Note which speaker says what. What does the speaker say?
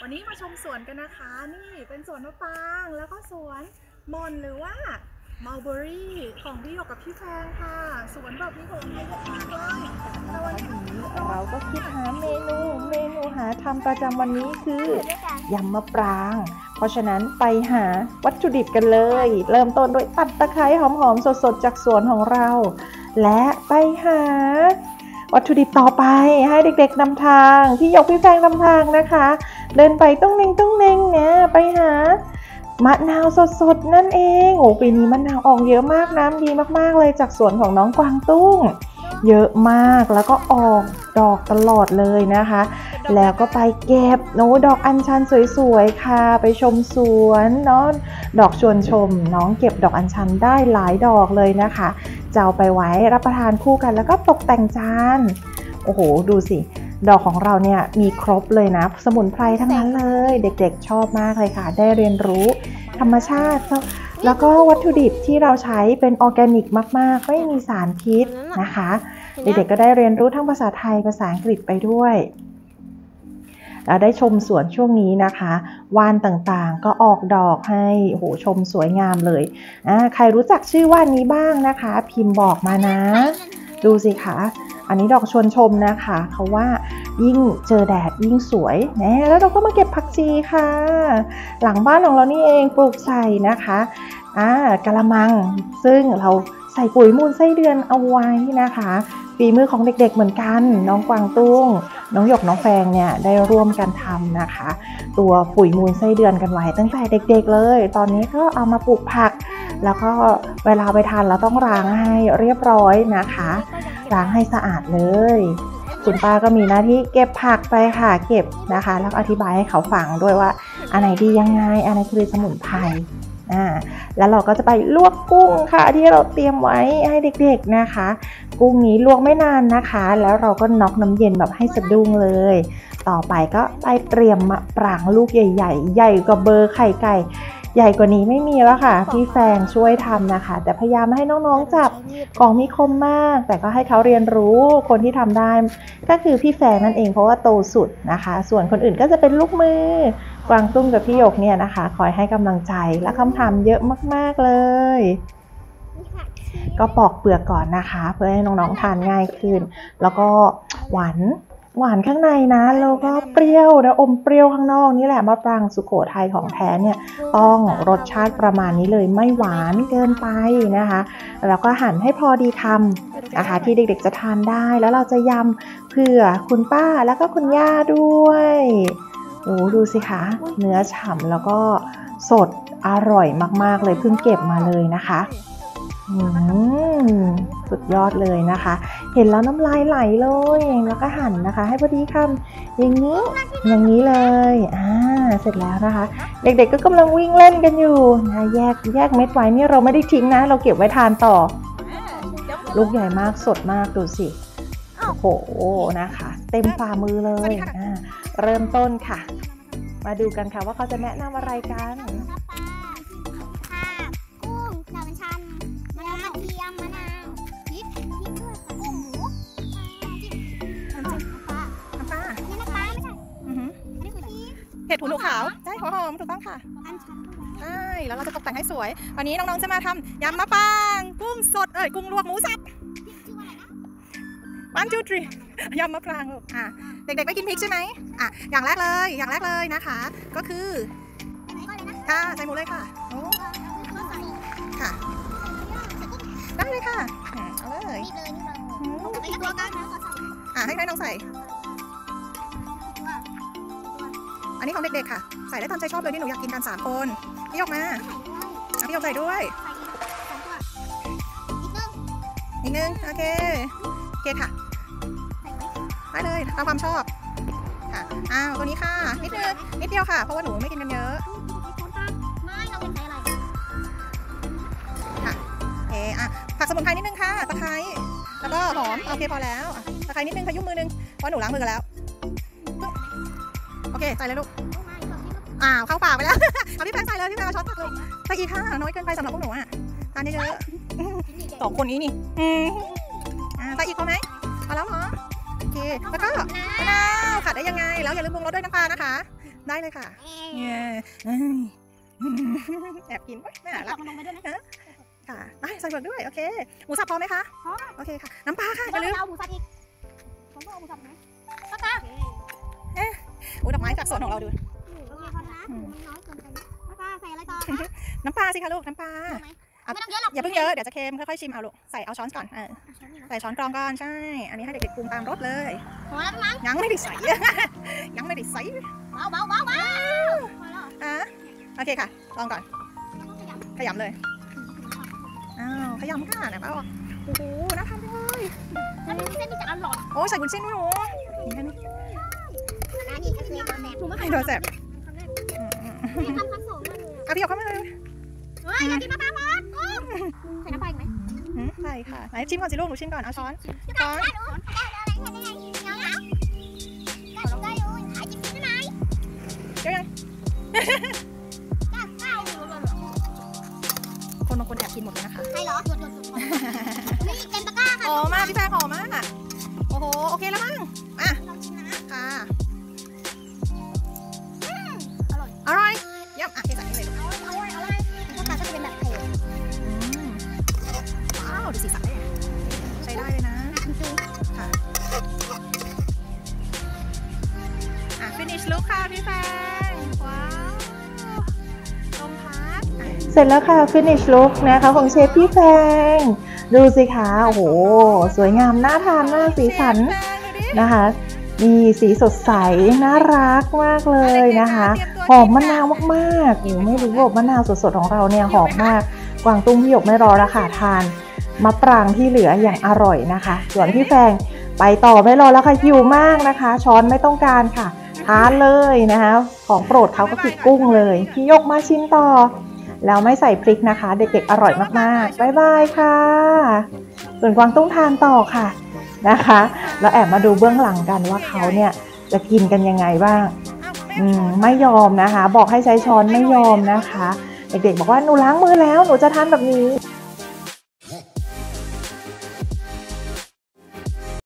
Speaker 1: วันนี้มาชมสวนกันนะคะ นี่เป็นสวนมะปรางแล้วก็สวนมอนหรือว่ามัลเบอรี่ของพี่หยกกับพี่แฟงค่ะสวนแบบนี้ของเยอะมากเลยแต่วันนี้
Speaker 2: เราก็คิดหาเมนูเมนูหาทำประจำวันนี้คือยำมะปราง เพราะฉะนั้นไปหาวัตถุดิบกันเลย เริ่มต้นด้วยตัดตะไคร้หอมๆสดๆจากสวนของเรา และไปหา วัตถุดิบต่อไปให้เด็กๆนำทางพี่ยกพี่แฟงนำทางนะคะ เดินไปต้องเน่งต้องเน่งเนี่ยไปหามะนาวสดๆ นั่นเองโอ้ปีนี้มะนาวออกเยอะมากน้ำดีมากๆเลยจากสวนของน้องกวางตุ้ง เยอะมากแล้วก็ออกดอกตลอดเลยนะคะ แล้วก็ไปเก็บโน้ดอกอัญชันสวยๆค่ะ ไปชมสวนเนาะดอกชวนชม น้องเก็บดอกอัญชันได้หลายดอกเลยนะคะ จะเอาไปไว้รับประทานคู่กัน แล้วก็ตกแต่งจาน โอ้โห ดูสิ ดอกของเราเนี่ยมีครบเลยนะ สมุนไพรทั้งนั้นเลย เด็กๆชอบมากเลยค่ะ ได้เรียนรู้ธรรมชาติ แล้วก็วัตถุดิบที่เราใช้เป็นออร์แกนิกมากๆ ไม่มีสารพิษนะคะ เด็กๆก็ได้เรียนรู้ทั้งภาษาไทยภาษาอังกฤษไปด้วยเรา ได้ชมสวนช่วงนี้นะคะว่านต่างๆก็ออกดอกให้โหชมสวยงามเลยใครรู้จักชื่อว่านนี้บ้างนะคะ พิมพ์บอกมานะ ดูสิคะอันนี้ดอกชวนชมนะคะเขาว่ายิ่งเจอแดดยิ่งสวยนะแล้วเราก็มาเก็บผักชีค่ะ หลังบ้านของเรานี่เองปลูกใส่นะคะอ่ากะละมัง ซึ่งเราใส่ปุ๋ยมูลไส้เดือนเอาไว้นะคะฝีมือของเด็กๆเหมือนกัน น้องกวางตุ้ง น้องหยกน้องแฟงเนี่ยได้ร่วมกันทำนะคะ ตัวปุ๋ยมูลไส้เดือนกันไว้ตั้งแต่เด็กๆเลย ตอนนี้ก็เอามาปลูกผัก แล้วก็เวลาไปทานเราต้องล้างให้เรียบร้อยนะคะล้างให้สะอาดเลย คุณป้าก็มีหน้าที่เก็บผักไปค่ะเก็บนะคะ แล้วอธิบายให้เขาฟังด้วยว่าอันไหนดียังไงอันไหนคือสมุนไพร อ่าแล้วเราก็จะไปลวกกุ้งค่ะ ที่เราเตรียมไว้ให้เด็กๆนะคะ กุ้งนี้ลวกไม่นานนะคะ แล้วเราก็น็อกน้ำเย็นแบบให้สะดุ้งเลย ต่อไปก็ไปเตรียมมะปรางลูกใหญ่ ๆ ใหญ่กว่าเบอร์ไข่ไก่ใหญ่กว่านี้ไม่มีแล้วค่ะ พี่แฟงช่วยทำนะคะ แต่พยายามไม่ให้น้องๆจับของมีคมมาก แต่ก็ให้เขาเรียนรู้คนที่ทำได้ ก็คือพี่แฟนนั่นเองเพราะว่าโตสุดนะคะ ส่วนคนอื่นก็จะเป็นลูกมือ กวางตุ้งกับพี่หยกเนี่ยนะคะ คอยให้กำลังใจและคำถามเยอะมากๆเลย ก็ปอกเปลือกก่อนนะคะ เพื่อให้น้องๆทานง่ายขึ้น แล้วก็หวานหวานข้างในนะแล้วก็เปรี้ยวนะอมเปรี้ยวข้างนอกนี่แหละมะปรางสุโขทัยของแท้เนี่ยต้องรสชาติประมาณนี้เลยไม่หวานเกินไปนะคะ แล้วก็หั่นให้พอดีคำนะคะ ที่เด็กๆจะทานได้แล้วเราจะยำเผื่อคุณป้าแล้วก็คุณย่าด้วย โอ้ดูสิคะเนื้อฉ่ำแล้วก็สดอร่อยมากๆเลยเพิ่งเก็บมาเลยนะคะอืมสุดยอดเลยนะคะ เห็นแล้วน้ำลายไหลเลยแล้วก็หั่นนะคะ ให้พอดีคำอย่างนี้อย่างนี้เลยอ่าเสร็จแล้วนะคะ เด็กๆก็กำลังวิ่งเล่นกันอยู่นะแยกแยกเม็ดไว้นี่เราไม่ได้ทิ้งนะ เราเก็บไว้ทานต่อ ลูกใหญ่มากสดมากดูสิโอ้โหนะคะ เต็มฝ่ามือเลยอ่า เริ่มต้นค่ะ มาดูกันค่ะว่าเขาจะแนะนำอะไรกัน
Speaker 3: น้ำปลากุ้งดาวอัญชันมะนาวกระเทียมมะนาวพริพย์ด้วยปลา
Speaker 1: หมูปลา
Speaker 3: นี่นะปลาไม่ใช่
Speaker 1: อือหืม
Speaker 3: เขาเรียกอะไรนี่
Speaker 1: เผ็ดหูหนูขาวใช่หอมถูกต้องค่ะใช่แล้วเราจะตกแต่งให้สวย วันนี้น้องๆจะมาทำยำมะปาง กุ้งสดเอ้ยกุ้งลวกหมูสับ
Speaker 3: ว่าอะไรนะ
Speaker 1: one two three ยำมะปรางลูกอะเด็กๆไม่กินพริกใช่ไหมอะอย่างแรกเลยอย่างแรกเลยนะคะ ก็คือ
Speaker 3: อันไหนก่อนเลยนะ
Speaker 1: ค่ะใส่หมูเลยค่ะโอ้
Speaker 3: ก็ใส่
Speaker 1: ค่ะได้เลยค่ะอืมเอาเลย
Speaker 3: นี่เลยนี่เรา
Speaker 1: อืม
Speaker 3: ไปตัวกันนะขอใส่
Speaker 1: อะให้ให้น้องใส่
Speaker 3: ตัว
Speaker 1: อันนี้ของเด็กๆค่ะ ใส่ได้ตามใจชอบเลยที่หนูอยากกินกันสามคนพี่หยกมาอะพี่หยกใส่ด้วย
Speaker 3: อีกนึง
Speaker 1: อีกนึงโอเคโอเคค่ะ
Speaker 3: ใส่ ได้
Speaker 1: เลยตามความชอบค่ะอ้าวตัวนี้ค่ะนิดนึงนิดเดียวค่ะ เพราะว่าหนูไม่กินกันเยอะ
Speaker 3: ไม่เราเป็นใส่อะไร
Speaker 1: โอเคอะผักสมุนไพรนิดนึงค่ะ ตะไคร้ แล้วก็หอม โอเคพอแล้ว ตะไคร้นิดนึงพยุงมือนึง เพราะหนูล้างมือกันแล้ว โอเคใส่เลยลูก อ้าวเข้าปากไปแล้ว เอาพี่แฟนใส่เลยพี่แฟนเอาช้อนตักเลยใส่อีกค่ะ น้อยเกินไปสำหรับพวกหนูอะทานเยอะๆสองคนนี้นี่ อืมอ่าใส่อีกพอไหม เหรอเค แล้วก็มะนาวขาดได้ยังไง แล้วอย่าลืมปรุงรสด้วยน้ำปลานะคะ ได้เลยค่ะเย้เอ้ยแอบกินโอ๊ยไม่หา
Speaker 3: หลั
Speaker 1: ละ
Speaker 3: บมันลงไปด้วยนะ
Speaker 1: ค่ะได้ใส่เผือกด้วย โอเค หมูสับพอไหมคะ
Speaker 3: พอ
Speaker 1: โอเคค่ะ น้ำปลาค่ะอย่าลืม
Speaker 3: เอาหมูสับอีกผมก็เอาหมูสับไหมก็ตา
Speaker 1: อุ้ยดอกไม้จากสวนของเราดู
Speaker 3: โอเคพอนะมันน้อยเกินไปก็ตาใส่อะไรต่อ
Speaker 1: น้ำปลาสิคะลูก น้ำปลา
Speaker 3: ไม่ต้องเยอะหรอก
Speaker 1: อย่าเพิ่งเยอะ เดี๋ยวจะเค็มค่อยๆชิมเอาลูก ใส่เอาช้อนก่อนเออใส่ช้อนกรองก่อน ใช่ อันนี้ให้เด็กๆปรุงตามรสเลย
Speaker 3: พอแล้วมั้ง
Speaker 1: ยังไม่ได้ใส่ ยังไม่ได้ใส่
Speaker 3: เบาเบาเบาเบาพอแล้ว
Speaker 1: อะโอเคค่ะ ลองก่อน ขยำเลย อ้าว ขยำค่ะนะป้าบอกโอ้โหน่าทานจังเลย
Speaker 3: อันนี้เส้นที่จะอร่อย
Speaker 1: โอ้ยใส่บุญเส้นด้วยหนูนี่แค่นี้
Speaker 3: อันนี้ก็คือโดนแดดถูกไหม
Speaker 1: ให้โดนแสบอืมอืม
Speaker 3: ทำคำสองเลย
Speaker 1: อะพี่หยกเข้ามาเลย
Speaker 3: เฮ้ยอย่ากินปลาปลาหมดใส่น้ำปลาอีกไหม
Speaker 1: อืมใส่ค่ะไหนชิมก่อนสิลูกหนูชิมก่อนเอาช้อนช้อน
Speaker 3: ได้ดูได้อะไรแค่นี้เดี๋ยวนะได้ดูขายจริงได้ไหม
Speaker 1: เดี๋ยวยัง
Speaker 3: ได้ได้
Speaker 1: คนบางคนแอบกินหมดเลยนะคะ
Speaker 3: ใช่เหรอหยุดหยุดหยุดนี่เต็มตะกร้าค่ะ
Speaker 1: หอมมากพี่แพงหอมมากโอ้โหโอเคแล้วมั้งอะ
Speaker 3: ลองชิมนะ
Speaker 1: ค่ะ ค่ะพี่แฟงว้าวลงพักอะ
Speaker 2: เสร็จแล้วค่ะ finish look นะคะของเชฟพี่แฟงดูสิคะโอ้โห สวยงามน่าทานมากสีสัน
Speaker 1: เชฟแฟงดูดิ
Speaker 2: นะคะ มีสีสดใส น่ารักมากเลยนะคะ หอมมะนาวมากๆโอ้ไม่รู้ว่ามะนาวสดๆของเราเนี่ยหอมมาก กวางตุ้งพี่หยกไม่รอละค่ะทานมะปรางที่เหลืออย่างอร่อยนะคะ ส่วนพี่แฟงไปต่อไม่รอแล้วค่ะหิวมากนะคะ ช้อนไม่ต้องการค่ะ ทานเลยนะคะ ของโปรดเขาก็คือกุ้งเลย พี่ยกมาชิมต่อ แล้วไม่ใส่พริกนะคะ เด็กๆอร่อยมากๆ บ๊ายบายค่ะ ส่วนกวางตุ้งทานต่อค่ะนะคะ แล้วแอบมาดูเบื้องหลังกันว่าเขาเนี่ยจะกินกันยังไงบ้างมไม่ยอมนะคะ บอกให้ใช้ช้อนไม่ยอมนะคะ เด็กๆบอกว่าหนูล้างมือแล้วหนูจะทานแบบนี้